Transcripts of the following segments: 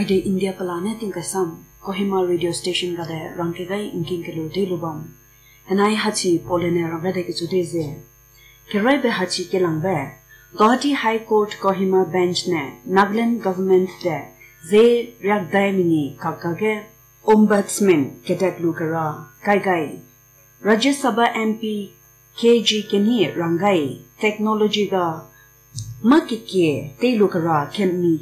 Aide India palane ting kasam Kohima radio station ga de rangke gai inking ke lo de lubam. Hanai hachi polene rangga de ke chude ze. Ke be hachi ke lang be. Guwahati High Court Kohima bench ne Nagaland government de ze rak dai mini kakage ombudsman ketak lu kara kai kai. Rajya Sabha MP KG Keni Rangai technology ga makike te lu kara ken mi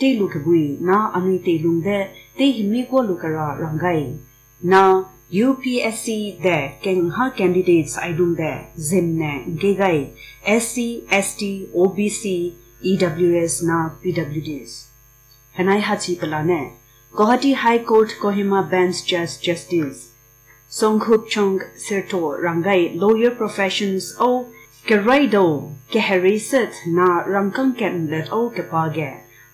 te lu ke na ami te lung de te himi ko lu kara rangai. Na UPSC de keng ha candidates ai dung de zim ne SC ST OBC EWS na PWDs. Hanai hachi pala ne Guwahati High Court Kohima Bench Just Justice Songhup Chong Sirto Rangai Lawyer Professions O Keraido Keherisat na Rangkang Ken Let O Kepage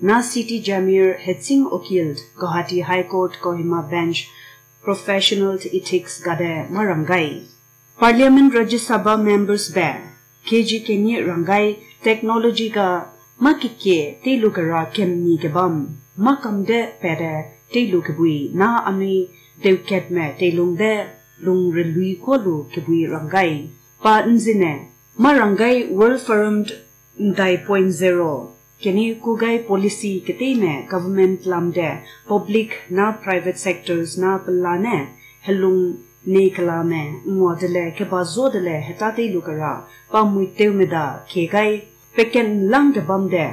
na city jamir hetzing okil guwahati high court kohima bench professional ethics gade marangai parliament rajya sabha members be kg keni rangai technology ga makike telukara kemni ke bam makam de pere telukbui na ami deuket me telung de lung relui ko lu kebui rangai pa nzine marangai world firmed 9.0 keni kugai policy kete me government lamde public na private sectors na plane helung ne kala me modele ke ba zodele hetate lukara pa muiteu me da ke gai peken lang de bamde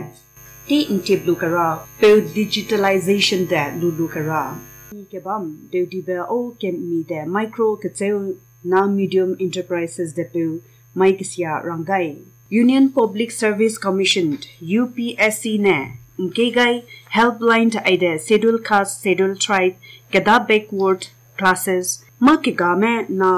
ti intip lukara pe digitalization de lulukara ke bam de di be o ke mi de micro ketseu na medium enterprises de pe maiksia rangai union public service commission UPSC ने उनके गाय helpline आईडे schedule खास schedule tribe के backward classes मा के गा में ना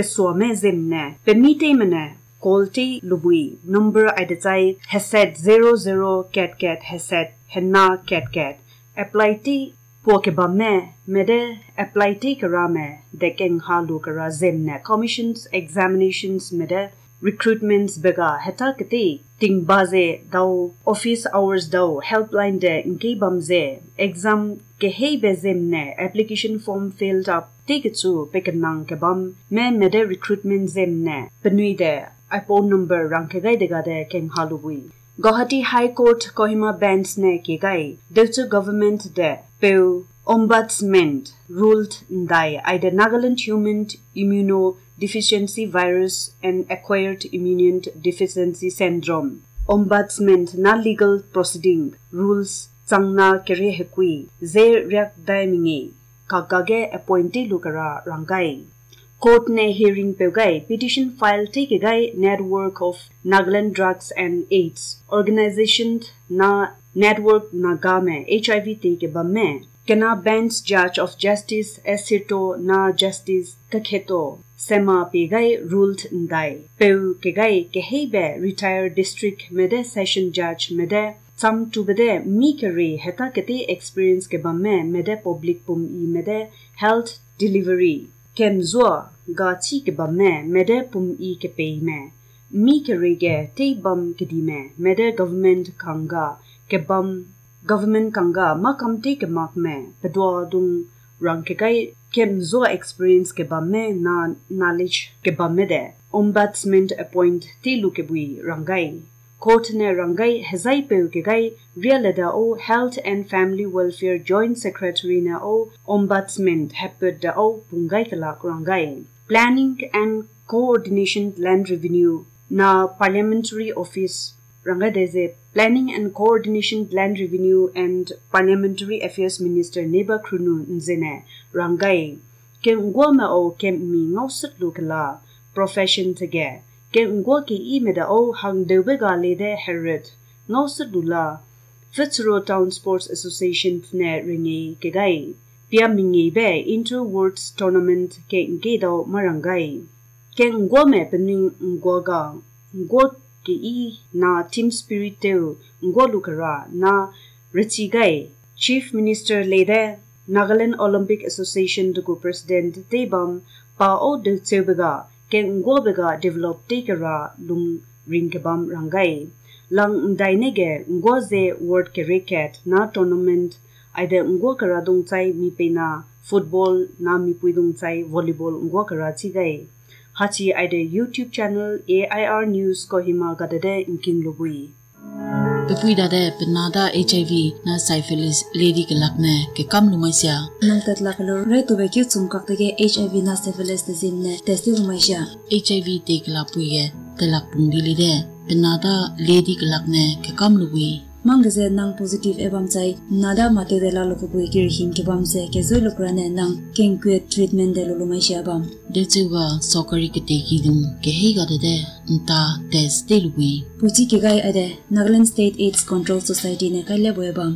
के में जिम ने पेमीटे में ने कॉल्टी लुबुई नंबर आईडे चाई हेसेट जेरो जेरो कैट कैट हेसेट हेना कैट कैट एप्लाईटी पो के में मेरे एप्लाईटी करा में, देखें हालू करा जिम ने कमीशन एग्जामिनेशन मेरे recruitments bega heta kete ting baze dau office hours dau helpline de inke bamze exam ke hey bezem ne application form filled up take it to pick nang ke bam me mede recruitment zem ne penui de iphone number rang ke gai de ga de ken halubui Guwahati High Court Kohima Bench ne ke gai Delta government de peu Ombudsman ruled Ndai either Nagaland Human Immunodeficiency Virus and Acquired Immune Deficiency Syndrome. Ombudsman na legal proceeding rules changna kere hekui ze ryak daimingi kagage appointee lukara rangai. Court ne hearing pegai petition file take gai network of Nagaland Drugs and AIDS organization na network nagame HIV take bamme Kena bench judge of justice Esito na justice Kakheto sema pegai ruled ndai peu kegai kehebe retired district mede session judge mede cham tu bede mi kare heta kete experience ke bamme mede public pum i mede health delivery ken zo ga chi ke bamme mede pum i ke pe me mi kare ge te bam ke di me mede government kanga ke bam government kanga ma kamte ke mak me pedwa dung rang ke kai kem zo experience ke ba me na knowledge ke ba me de ombudsman appoint te lu ke bui rangai court ne rangai hezai pe ke gai real da o health and family welfare joint secretary na o ombudsman haped da o pungai kala rangai planning and coordination land revenue na parliamentary office Ranga deze Planning and Coordination Land Revenue and Parliamentary Affairs Minister Neba Krunu Nzene Rangai. Ke ngwa ma o ke mi ngau sut profession to ke ngwa ke i me da o hang de be ga le de herod. Ngau sut lu Fitzroy Town Sports Association ne ringi ke gai. Pia mingi be into words tournament ke ngi do marangai ke ngwa me pni ngwa ga ngwa ke i na team spirit teu ngolu kara na richi gai chief minister le de Nagaland Olympic Association de go president te bam pa o de chebega ke ngo bega develop te kara lung ring ke bam rangai lang dai ne ge ngo ze world cricket na tournament aide ngo kara dung chai mi pe na football na mi pui dung chai volleyball ngo kara chi gai hachi aide youtube channel air news kohima gadade inking lobui. Pepui da de pinada hiv na syphilis lady galak ne ke kam lumai sia nang tat lak lo re to be kyu chung kak te hiv na syphilis de zin ne test lumai sia hiv te galapui ye te lak pung di li de. Pinada lady galak ne ke kam lubui wi mang de ze nang positive ebam chai nada mate de la lo ko pui kir hin ke bam se ke zo lo krane nang ken kwe treatment de lo mai sia bam de chu ga sokari ke te ki dum ke he ga de de nta test te lu puji ke gai ade nagaland state aids control society ne kai le boy bam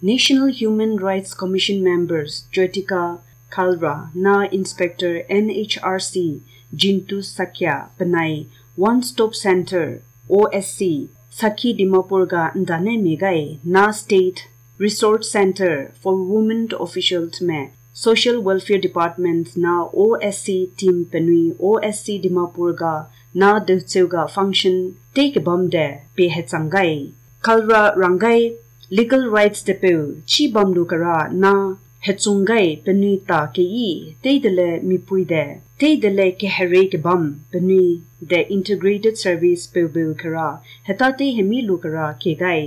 National Human Rights Commission members Jyotika Kalra na Inspector NHRC Jintu Sakya Panai One Stop Center OSC Sakhi Dimapur ga ndane megae na state resort center for women officials me. Social welfare department na OSC team penui OSC Dimapur ga na dutsu ga function take bam de pe he changai. Kalra rangai legal rights depo chi bam lu kara na hetsungai penui ta ke i teidele mi puide teidele ke here ke bam penui the integrated service pebu kara heta te hemi lukara ke gai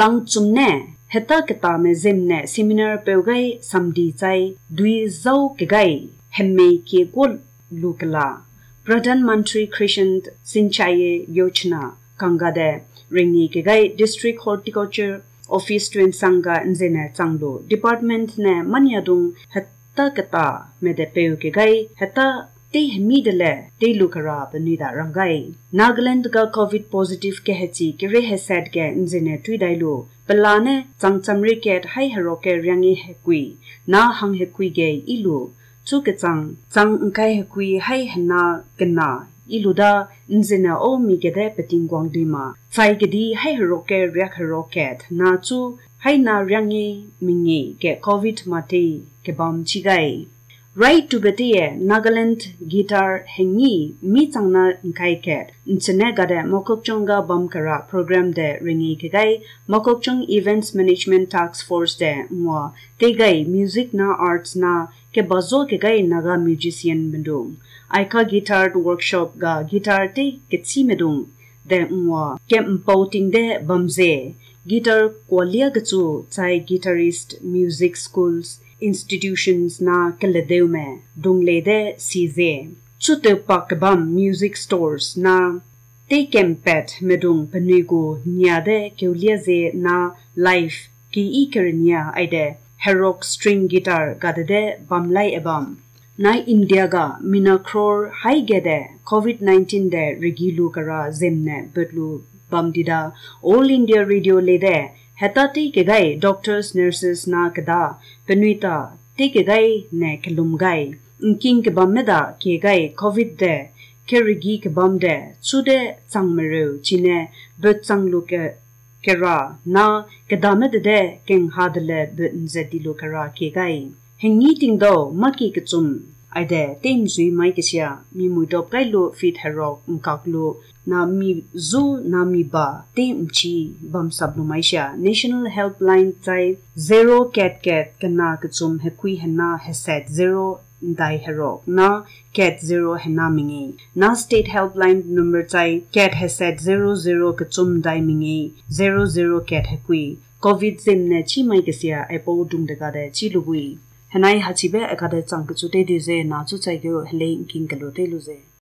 lang chumne heta kata me zemne seminar pegai samdi chai dui zau ke gai hemme ke gol lukala pradhan mantri krishan sinchaye yojana kangade ringi ke gai district horticulture office student sangha nzene changlo department ne manya dung hatta kata me de peu ke gai hatta te hmi de le te lu kara bani da rangai nagaland ga covid positive ke hechi ke re he said ke nzene tui dai lo pelane changcham re ke hai haro ke ryangi e he kui. Na hang he kui ge ilu chu ke chang chang kai he kui hai hna kana iluda nzina o mi gede peting gwang dima chai gedi hai roke ryak rocket na chu hai na ryangi mingi ke covid mate ke bam chigai right to betie nagaland guitar hengi mi changna ngai ke nchene gade mokokchong ga bam kara program de ringi ke gai mokokchong events management task force de mo te gai music na arts na ke bazo ke gai naga musician bendung aika guitar workshop ga guitar te ke chi medung de mo ke mpouting de bamze guitar kwalia ga chu chai guitarist music schools institutions na keledeu me dungle de size chute pak bam music stores na te kempet medung panigo nya de keulia ze na life ki ikernia aide herok string guitar gadade bamlai ebam na india ga mina crore hai gede covid 19 de regilu kara zemne betlu bamdida all india radio le de hetati kegai doctors nurses na kada penuita te kegai ne kelumgai king ke bammeda kegai covid de kerigi ke bamde chude changmeru chine be changlu ke kera na kedamed de king hadle be nzeti lu kera kegai. Hengi ting do maki ke chum aide tem zui mai ke sia mi mu dop kai lu fit hero ngkak lu nami zu nami ba te mchi bam sab no maisha national helpline chai zero cat cat kana kachum he kui hena he set zero dai hero na cat zero hena mingi na state helpline number chai cat he set zero zero kachum dai mingi zero zero cat hekui covid sim ne chi mai kesia apo dung daga de chi lu lugui henai hachibe akade chang chu te de ze na chu chai ge hle king kalo te lu ze.